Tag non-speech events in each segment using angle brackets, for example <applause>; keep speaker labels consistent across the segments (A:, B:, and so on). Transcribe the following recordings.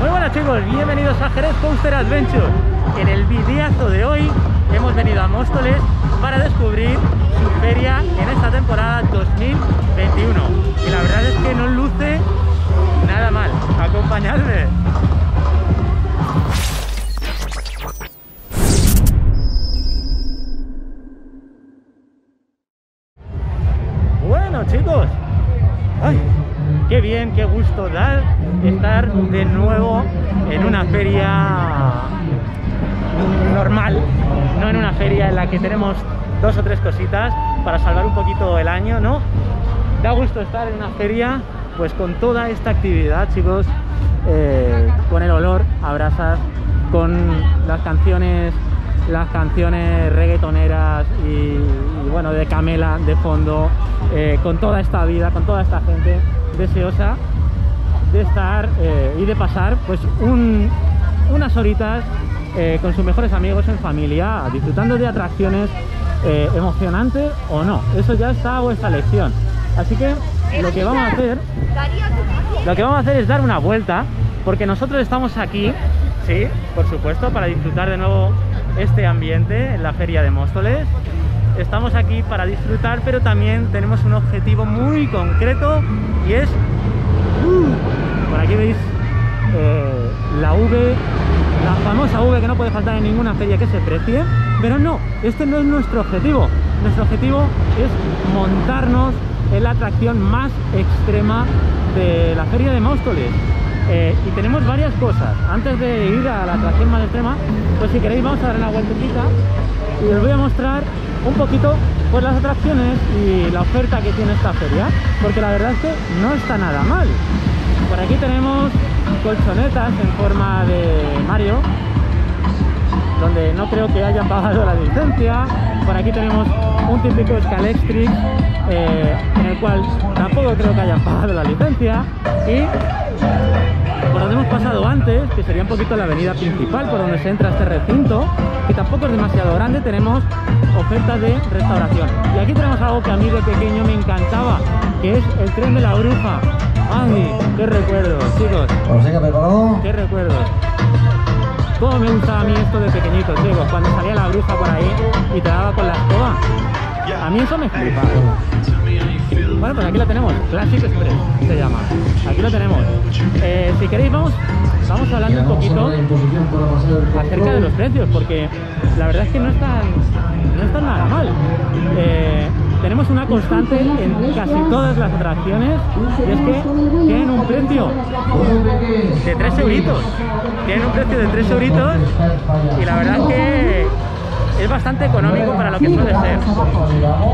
A: Muy buenas chicos, bienvenidos a Jerez Coaster Adventure. En el videazo de hoy hemos venido a Móstoles para descubrir su feria en esta temporada 2021. Y la verdad es que no luce nada mal. Acompañadme. Bueno chicos, qué bien, qué gusto dar estar de nuevo en una feria normal, no en una feria en la que tenemos dos o tres cositas para salvar un poquito el año, ¿no? Da gusto estar en una feria pues con toda esta actividad, chicos, eh, con el olor a brasas, con las canciones las canciones reggaetoneras y, y bueno de Camela de fondo eh, con toda esta vida con toda esta gente deseosa de estar eh, y de pasar pues un- unas horitas eh, con sus mejores amigos en familia disfrutando de atracciones eh, emocionantes o no eso ya está a vuestra elección así que lo que vamos a hacer lo que vamos a hacer es dar una vuelta, porque nosotros estamos aquí, sí, por supuesto, para disfrutar de nuevo este ambiente en la feria de Móstoles. Estamos aquí para disfrutar, pero también tenemos un objetivo muy concreto y es... ¡uh! por aquí veis eh, la V, la famosa V que no puede faltar en ninguna feria que se precie, pero no, este no es nuestro objetivo. Nuestro objetivo es montarnos en la atracción más extrema de la feria de Móstoles. Eh, y tenemos varias cosas. Antes de ir a la atracción más extrema, pues si queréis vamos a dar una vueltecita y os voy a mostrar un poquito pues las atracciones y la oferta que tiene esta feria, porque la verdad es que no está nada mal. Por aquí tenemos colchonetas en forma de Mario, donde no creo que hayan pagado la licencia. Por aquí tenemos un típico Scalextric, eh, en el cual tampoco creo que hayan pagado la licencia. Y por donde hemos pasado antes, que sería un poquito la avenida principal por donde se entra este recinto, que tampoco es demasiado grande, tenemos ofertas de restauración. Y aquí tenemos algo que a mí de pequeño me encantaba, que es el tren de la bruja. ¡Ay! ¡Qué recuerdos, chicos!
B: Ortega preparado.
A: ¡Qué recuerdos! ¿Cómo me gustaba a mí esto de pequeñito, chicos? Cuando salía la bruja por ahí y te daba con la escoba. A mí eso me flipa. Bueno, pues aquí lo tenemos, Classic Express se llama. Aquí lo tenemos. Eh, si queréis, vamos, vamos hablando un poquito acerca de los precios, porque la verdad es que no están, no están nada mal. Eh, tenemos una constante en casi todas las atracciones y es que tienen un precio de 3 euritos. Tienen un precio de 3 euritos y la verdad es que es bastante económico para lo que suele ser.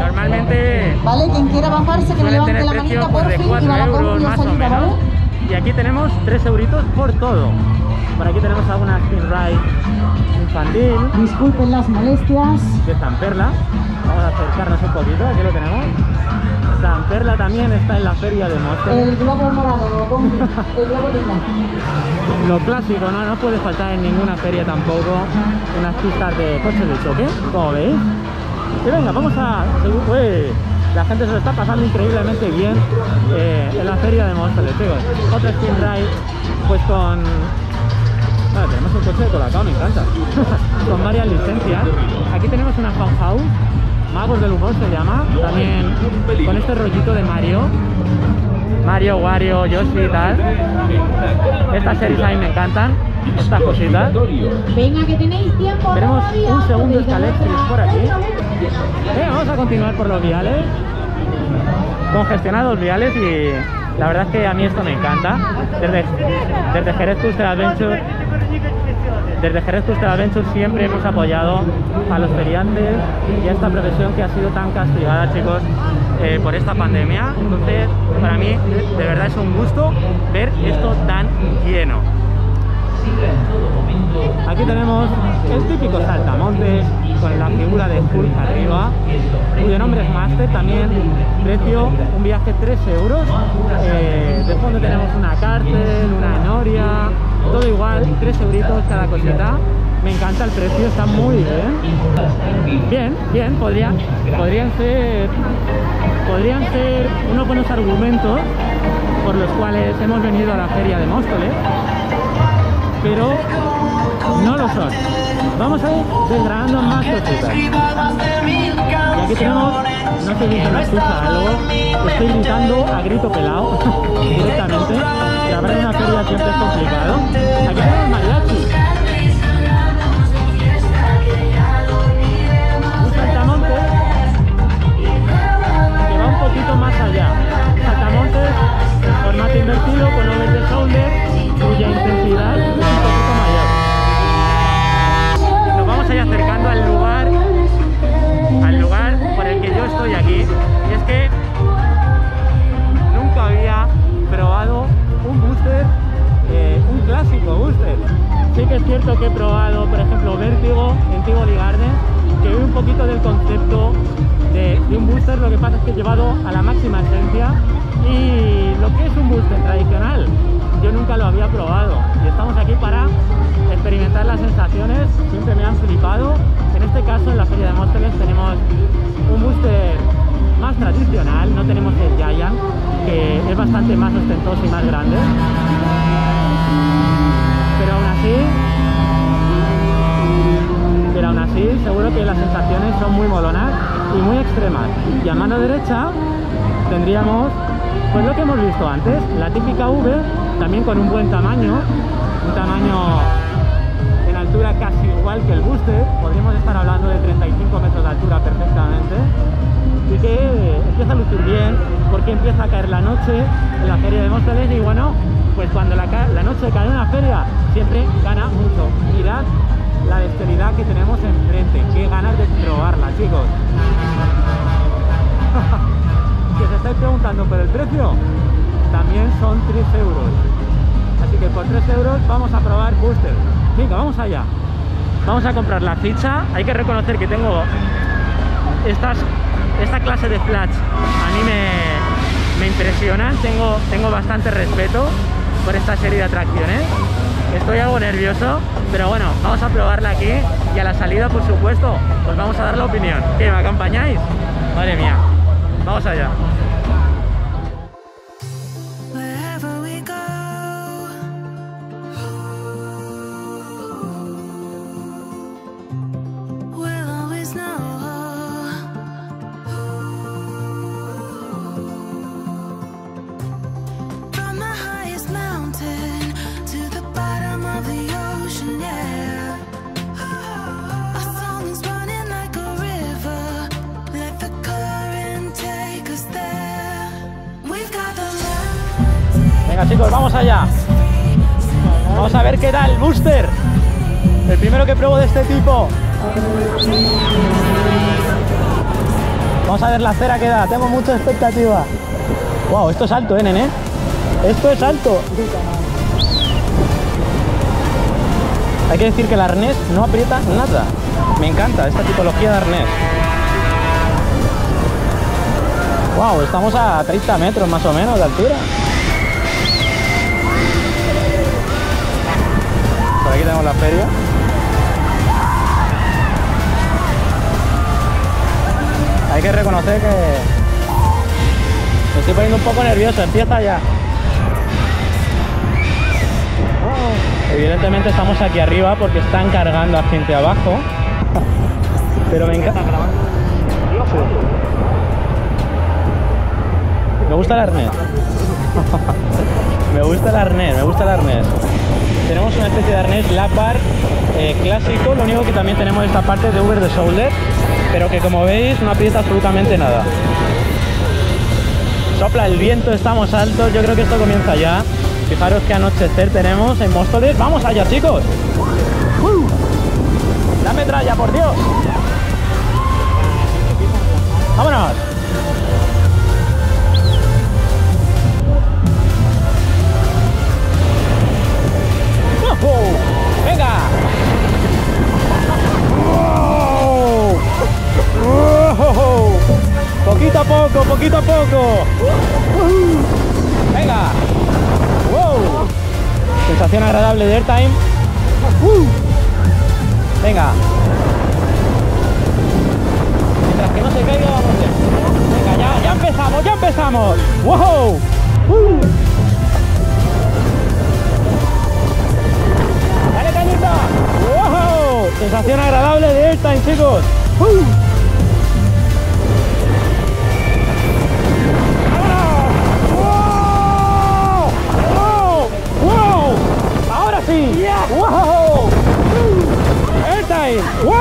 A: Normalmente
C: Vale, quien quiera bajarse que me levante la manita
A: pues,
C: por fin y
A: 4
C: va la
A: euros más o menos.
C: ¿vale?
A: Y aquí tenemos 3 euritos por todo. Por aquí tenemos alguna spin ride infantil
C: Disculpen las molestias.
A: de San Perla. Vamos a acercarnos un poquito, aquí lo tenemos. San Perla también está en la feria de Móstoles.
C: El globo morado, el globo lila.
A: Lo clásico, ¿no? No puede faltar en ninguna feria tampoco unas pistas de coches de choque, como veis. Y venga, vamos a... Uy, la gente se lo está pasando increíblemente bien eh, en la feria de Móstoles, chicos. Otra spin ride, pues con... Tenemos un coche de Colacao, me encanta. <laughs> con varias licencias. Aquí tenemos una fan house, Magos del Humor se llama, también con este rollito de Mario. Mario, Wario, Yoshi y tal. Estas series a mí me encantan, estas cositas.
C: Venga, que tenéis tiempo.
A: Tenemos un segundo
C: venga,
A: por aquí.
C: Venga,
A: vamos a continuar por los viales. Congestionados viales y la verdad es que a mí esto me encanta. Desde, desde Jerez Coaster Adventure desde Jerez Coaster Adventure siempre hemos apoyado a los feriantes y a esta profesión que ha sido tan castigada, chicos, eh, por esta pandemia. Entonces, para mí, de verdad es un gusto ver esto tan lleno. Aquí tenemos el típico saltamontes con la figura de Hulk arriba, cuyo nombre es Master, también precio un viaje 3 euros. Eh, de fondo tenemos una cárcel, una noria, todo igual, 3 euritos cada cosita. Me encanta el precio, está muy bien. Bien, bien, podría, podrían ser podrían ser unos buenos argumentos por los cuales hemos venido a la feria de Móstoles pero no lo son. Vamos a ir desgranando más cositas. Y aquí tenemos, no sé si se me escucha algo, estoy gritando a grito pelado <laughs> directamente. Grabar una feria siempre es complicado. Aquí tenemos mariachi. Un saltamontes que va un poquito más allá. Saltamontes en formato invertido a la máxima esencia y lo que es un booster tradicional yo nunca lo había probado y estamos aquí para experimentar las sensaciones, siempre me han flipado. Extremas. Y a mano derecha tendríamos pues lo que hemos visto antes, la típica V, también con un buen tamaño, un tamaño en altura casi igual que el booster, podríamos estar hablando de 35 metros de altura perfectamente, y que empieza a lucir bien, porque empieza a caer la noche en la feria de Móstoles, y bueno, pues cuando la, la noche cae en una feria, siempre gana mucho. Mirad la bestialidad que tenemos enfrente, qué ganas de probarla, chicos. <laughs> que os estáis preguntando por el precio, también son 3 euros. Así que por 3 euros vamos a probar Booster. Venga, vamos allá. Vamos a comprar la ficha. Hay que reconocer que tengo estas, esta clase de flats. A mí me, me impresionan. Tengo, tengo bastante respeto por esta serie de atracciones. Estoy algo nervioso, pero bueno, vamos a probarla aquí y a la salida, por supuesto, pues vamos a dar la opinión. ¿Qué, me acompañáis? Madre mía, vamos allá. Chicos, vamos allá. Vamos a ver qué tal, Booster. El primero que pruebo de este tipo. Vamos a ver la cera que da, tengo mucha expectativa. Wow, esto es alto, ¿eh? Esto es alto. Hay que decir que el arnés no aprieta nada. Me encanta esta tipología de arnés. Wow, estamos a 30 metros más o menos de altura. Tenemos la feria. Hay que reconocer que me estoy poniendo un poco nervioso. Empieza ya. Evidentemente estamos aquí arriba porque están cargando a gente abajo. Pero me encanta. <laughs> Me gusta el arnés. me gusta el arnés, me gusta el arnés. Tenemos una especie de arnés lap bar eh, clásico, lo único que también tenemos esta parte de over the shoulder, pero que como veis no aprieta absolutamente nada. Sopla el viento, estamos altos, yo creo que esto comienza ya. Fijaros qué anochecer tenemos en Móstoles. ¡Vamos allá, chicos! ¡Uh! ¡La metralla, por Dios! darle de airtime. Uh, venga. Mientras que no se caiga, vamos bien. Venga, ya, ya empezamos, ya empezamos. ¡Wow! Uh. ¡Dale cañita! ¡Wow! Sensación agradable de airtime, chicos. Uh. ¡Airtime! ¡Wow!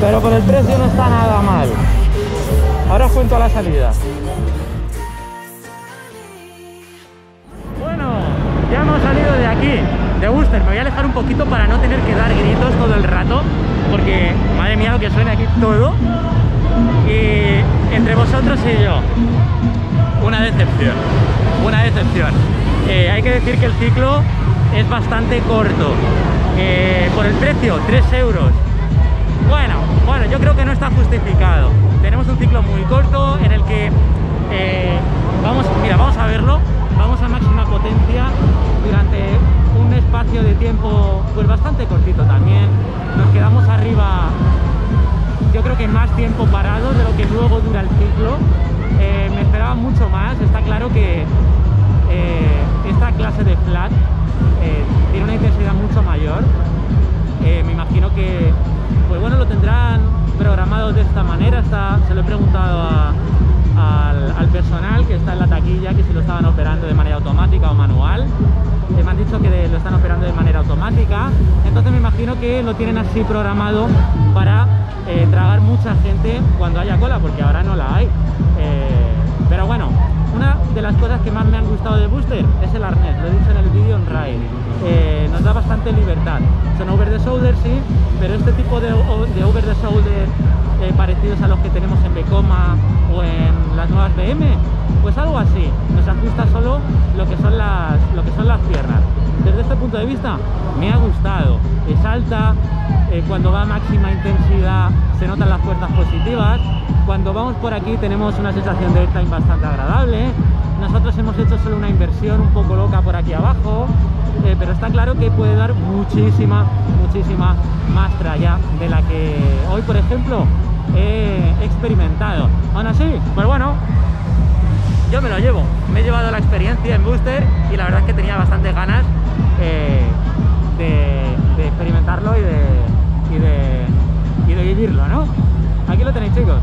A: Pero por el precio no está nada mal. Ahora os cuento a la salida. Bueno, ya hemos salido de aquí, de Booster. Me voy a alejar un poquito para no tener que dar gritos todo el rato, porque madre mía lo que suena aquí todo. Y entre vosotros y yo, una decepción, una decepción. Eh, hay que decir que el ciclo es bastante corto. Eh, por el precio, 3 euros. Bueno, bueno, yo creo que no está justificado. Tenemos un ciclo muy corto en el que eh, vamos, mira, vamos a verlo. Vamos a máxima potencia durante un espacio de tiempo pues bastante cortito también. Nos quedamos arriba yo creo que más tiempo parado de lo que luego dura el ciclo. Eh, me esperaba mucho más, está claro que eh, esta clase de flat eh, tiene una intensidad mucho mayor. Eh, me imagino que, pues bueno, lo tendrán de esta manera. Está, se lo he preguntado al, al personal que está en la taquilla que si lo estaban operando de manera automática o manual. Eh, me han dicho que lo están operando de manera automática. Entonces me imagino que lo tienen así programado para eh, tragar mucha gente cuando haya cola, porque ahora no la hay. Eh, pero bueno, una de las cosas que más me han gustado de Booster es el arnés, lo he dicho en el vídeo en Ride. Eh, nos da bastante libertad. Son over the shoulder, sí, pero este tipo de over the shoulder eh, parecidos a los que tenemos en Becoma o en las nuevas BM, pues algo así. Nos ajusta solo lo que son las, lo que son las piernas. Desde este punto de vista, me ha gustado. Es alta, eh, cuando va a máxima intensidad se notan las fuerzas positivas. Cuando vamos por aquí tenemos una sensación de airtime bastante agradable. Nosotros hemos hecho solo una inversión un poco loca por aquí abajo, eh, pero está claro que puede dar muchísima, muchísima más tralla de la que hoy, por ejemplo, he experimentado. Aún así, pues bueno, yo me lo llevo. Me he llevado la experiencia en Booster y la verdad es que tenía bastantes ganas eh, de, experimentarlo y de, y, de, y de vivirlo, ¿no? Aquí lo tenéis, chicos.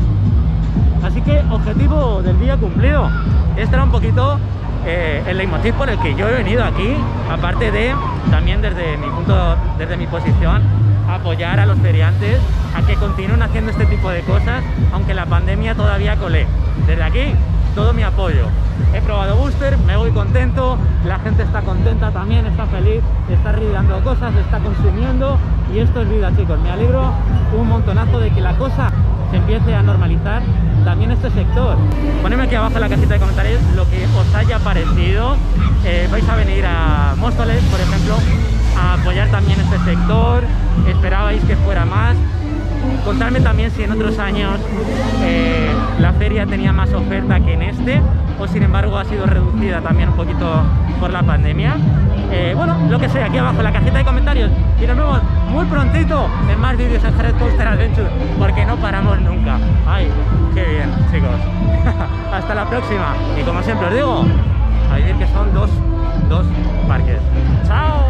A: Así que objetivo del día cumplido. Este era un poquito eh, el leitmotiv por el que yo he venido aquí, aparte de también desde mi punto, desde mi posición, apoyar a los feriantes a que continúen haciendo este tipo de cosas, aunque la pandemia todavía colé. Desde aquí, todo mi apoyo. He probado Booster, me voy contento, la gente está contenta también, está feliz, está rideando cosas, está consumiendo y esto es vida, chicos. Me alegro un montonazo de que la cosa se empiece a normalizar también este sector. Ponedme aquí abajo en la casita de comentarios lo que os haya parecido. Eh, vais a venir a Móstoles, por ejemplo, apoyar también este sector. Esperabais que fuera más. Contadme también si en otros años eh, la feria tenía más oferta que en este o sin embargo ha sido reducida también un poquito por la pandemia. Eh, bueno, lo que sea, aquí abajo en la cajita de comentarios y nos vemos muy prontito en más vídeos en Jerez Coaster Adventure porque no paramos nunca. ¡Ay, qué bien, chicos! <laughs> Hasta la próxima y como siempre os digo, a decir que son dos, dos parques. ¡Chao!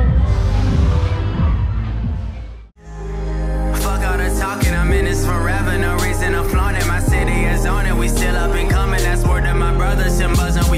D: talking, I'm in this forever. No reason I'm flaunting. My city is on it. We still up and coming. That's word to my brothers. and buzzing. We